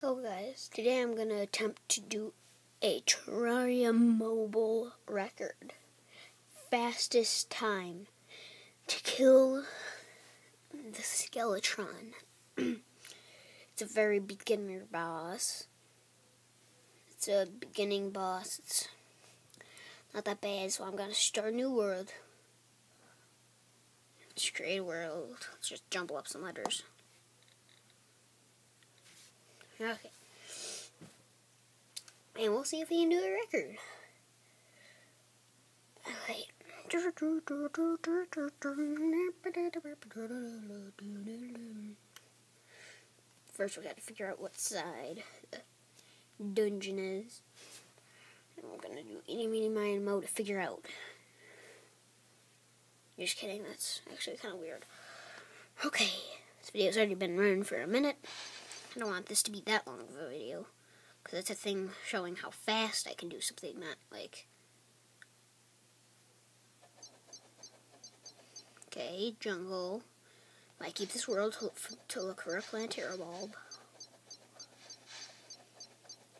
So guys, today I'm gonna attempt to do a Terraria mobile record. Fastest time to kill the Skeletron. it's a very beginner boss. It's a beginning boss. It's not that bad, so I'm gonna start a new world. A world. Let's just jumble up some letters. Okay. And we'll see if we can do a record. Okay. First, we got to figure out what side the dungeon is. And we're gonna do any, meeny, miny, mo to figure out. Just kidding, that's actually kind of weird. Okay, this video's already been running for a minute. I don't want this to be that long of a video. Because it's a thing showing how fast I can do something, not like... Okay, jungle. I keep this world to, to look for a Plantera bulb.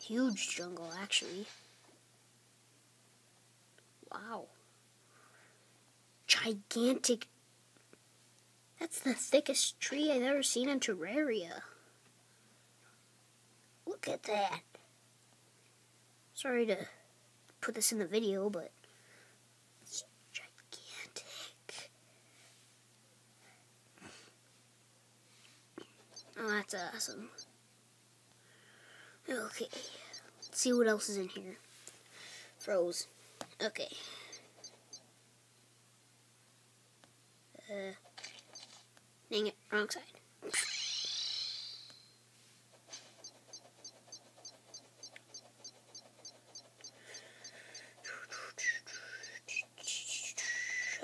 Huge jungle, actually. Wow. Gigantic. That's the thickest tree I've ever seen in Terraria. Look at that. Sorry to put this in the video, but it's gigantic. Oh, that's awesome. Okay. Let's see what else is in here. Froze. Okay. Uh, dang it, wrong side.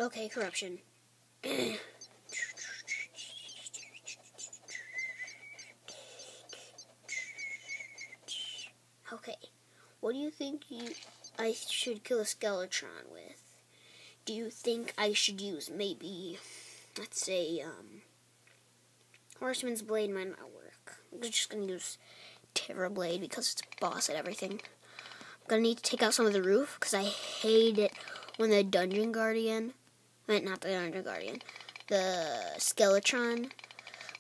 Okay, corruption. okay, what do you think you I should kill a Skeletron with? Do you think I should use maybe, let's say, um, Horseman's Blade might not work. I'm just gonna use Terra Blade because it's boss at everything. I'm gonna need to take out some of the roof because I hate it when the Dungeon Guardian Wait, not the Dungeon Guardian. The Skeletron,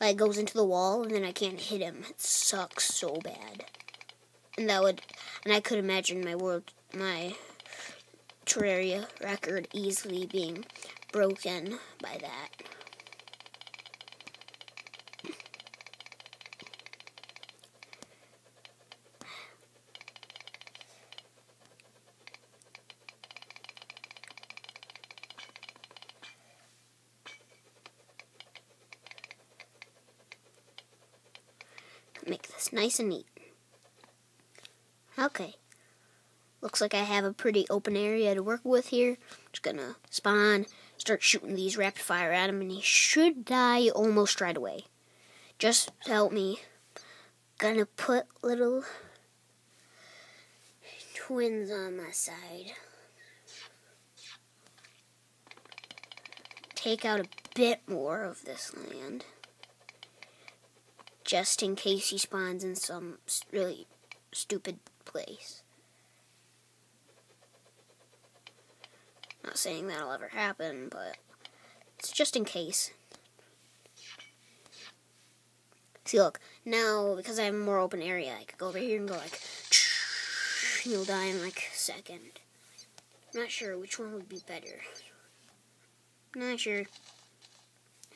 like, goes into the wall, and then I can't hit him. It sucks so bad. And that would, and I could imagine my world, my Terraria record easily being broken by that. This nice and neat. Okay. Looks like I have a pretty open area to work with here. Just gonna spawn, start shooting these rapid fire at him, and he should die almost right away. Just help me. Gonna put little twins on my side. Take out a bit more of this land just in case he spawns in some really stupid place. Not saying that'll ever happen, but it's just in case. See, look, now, because I have more open area, I could go over here and go like, and you'll die in like a second. Not sure which one would be better. Not sure.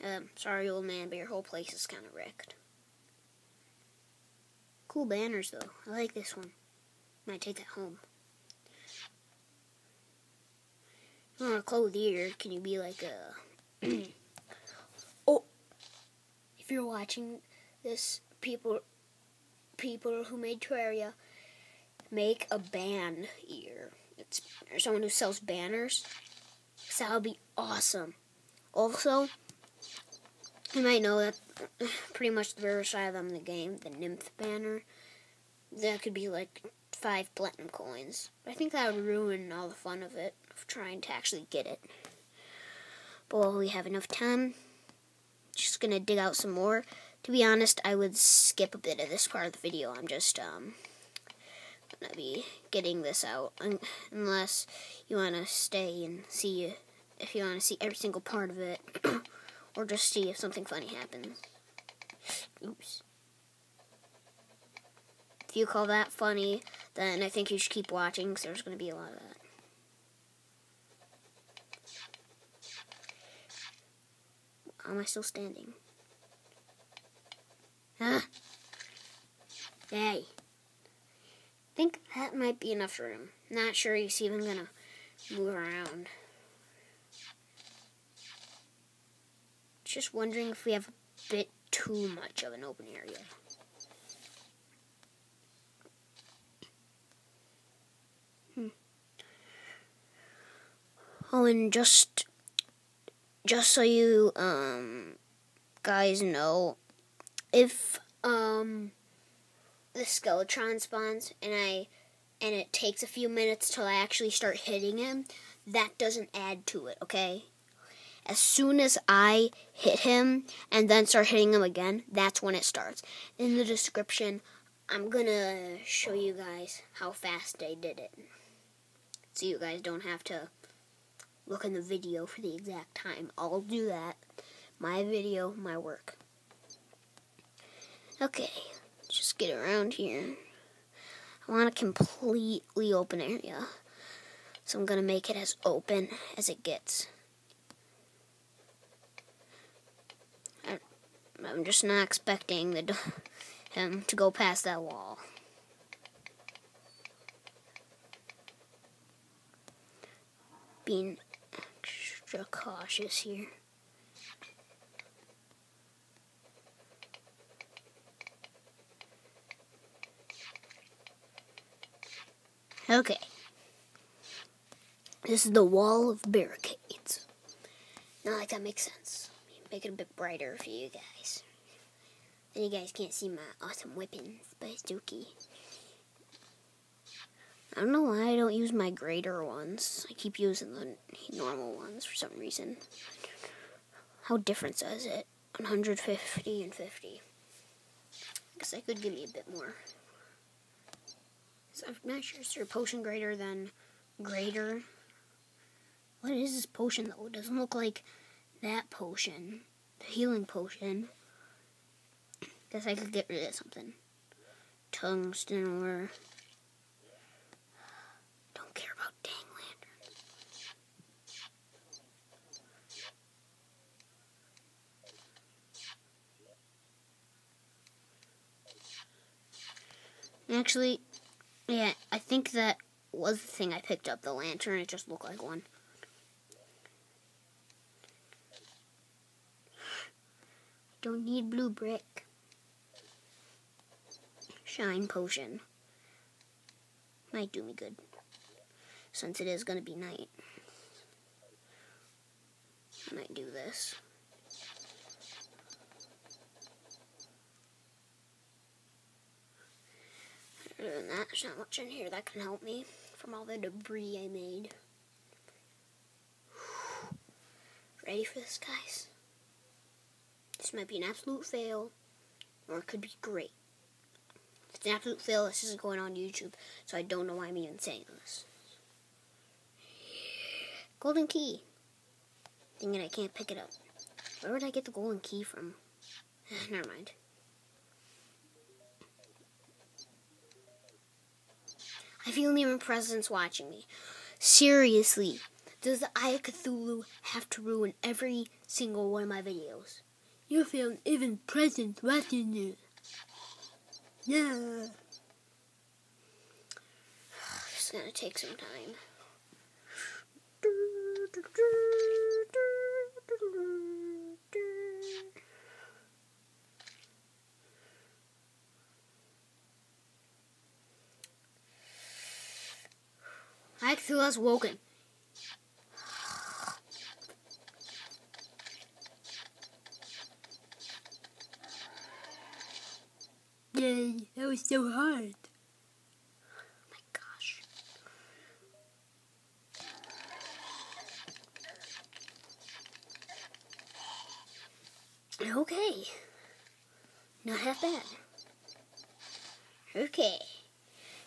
Um, sorry, old man, but your whole place is kind of wrecked. Cool banners, though. I like this one. Might take that home. If you want a clothier, can you be like a... oh! If you're watching this, people people who made Terraria, make a ban ear. It's someone who sells banners. So that would be awesome. Also, you might know that pretty much the rare side of them in the game, the Nymph banner, that could be like five platinum coins. I think that would ruin all the fun of it, of trying to actually get it. But while we have enough time, just gonna dig out some more. to be honest, I would skip a bit of this part of the video. I'm just um, gonna be getting this out, unless you want to stay and see if you want to see every single part of it, or just see if something funny happens. Oops. If you call that funny, then I think you should keep watching because there's going to be a lot of that. How am I still standing? Huh? Hey. I think that might be enough room. Not sure he's even going to move around. Just wondering if we have a bit too much of an open area. Hmm. Oh, and just just so you um guys know, if um the skeletron spawns and I and it takes a few minutes till I actually start hitting him, that doesn't add to it, okay? As soon as I hit him and then start hitting him again, that's when it starts. In the description, I'm gonna show you guys how fast I did it. So you guys don't have to look in the video for the exact time. I'll do that. My video, my work. Okay, just get around here. I want a completely open area. So I'm going to make it as open as it gets. I'm just not expecting the, him to go past that wall. Being extra cautious here. Okay. This is the wall of barricades. Not like that makes sense. Make it a bit brighter for you guys. Then you guys can't see my awesome weapons, but it's dookie. I don't know why I don't use my greater ones. I keep using the normal ones for some reason. How different is it? 150 and 50. I guess I could give me a bit more. So I'm not sure is there a potion greater than greater. What is this potion though? It doesn't look like that potion, the healing potion. Guess I could get rid of something. Tungsten ore. Don't care about dang lantern. Actually, yeah, I think that was the thing I picked up, the lantern. It just looked like one. Don't need blue brick. Shine potion. Might do me good. Since it is going to be night. I might do this. Other than that, there's not much in here that can help me from all the debris I made. Ready for this, guys? This might be an absolute fail, or it could be great. If it's an absolute fail, this isn't going on YouTube, so I don't know why I'm even saying this. Golden key. Thinking I can't pick it up. Where would I get the golden key from? Never mind. I feel Neiman Presence watching me. Seriously, does the Eye of Cthulhu have to ruin every single one of my videos? You feel even present watching you. Yeah. It's gonna take some time. I feel us woken. That was so hard. Oh my gosh. Okay. not half bad. Okay.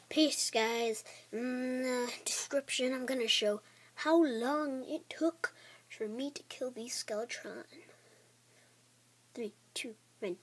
Peace, guys. In the description, I'm going to show how long it took for me to kill the Skeletron. Three, two, one.